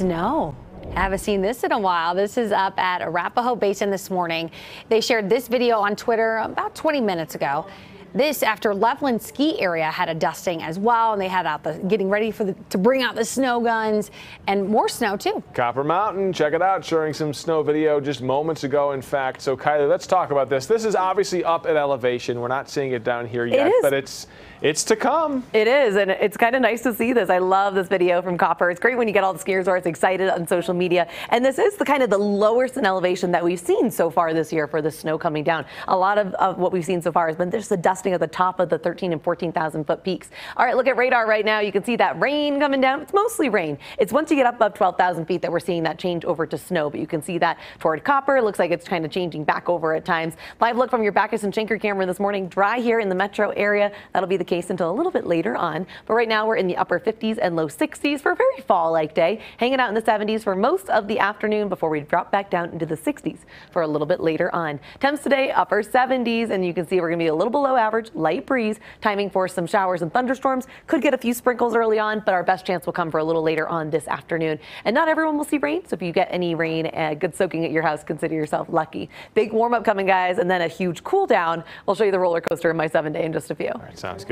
snow. Haven't seen this in a while. This is up at Arapahoe Basin this morning. They shared this video on Twitter about 20 minutes ago. This after Loveland ski area had a dusting as well, and they had out the getting ready for the, to bring out the snow guns and more snow too. Copper Mountain, check it out, sharing some snow video just moments ago. In fact, so Kylie, let's talk about this. This is obviously up at elevation. We're not seeing it down here yet, but it's it's to come. It is, and it's kind of nice to see this. I love this video from Copper. It's great when you get all the ski resorts excited on social media. And this is the kind of the lowest in elevation that we've seen so far this year for the snow coming down. A lot of, of what we've seen so far has been just the at the top of the 13 and 14,000 foot peaks. All right, look at radar right now. You can see that rain coming down. It's mostly rain. It's once you get up above 12,000 feet that we're seeing that change over to snow. But you can see that toward Copper. It looks like it's kind of changing back over at times. Live look from your Bachus and Schanker camera this morning. Dry here in the metro area. That'll be the case until a little bit later on. But right now we're in the upper 50s and low 60s for a very fall-like day, hanging out in the 70s for most of the afternoon before we drop back down into the 60s for a little bit later on. Temps today upper 70s, and you can see we're going to be a little below average, light breeze, timing for some showers and thunderstorms. Could get a few sprinkles early on, but our best chance will come for a little later on this afternoon. And not everyone will see rain, so if you get any rain, and good soaking at your house, consider yourself lucky. Big warm up coming, guys, and then a huge cool down. I'll show you the roller coaster in my seven day in just a few. All right, sounds good.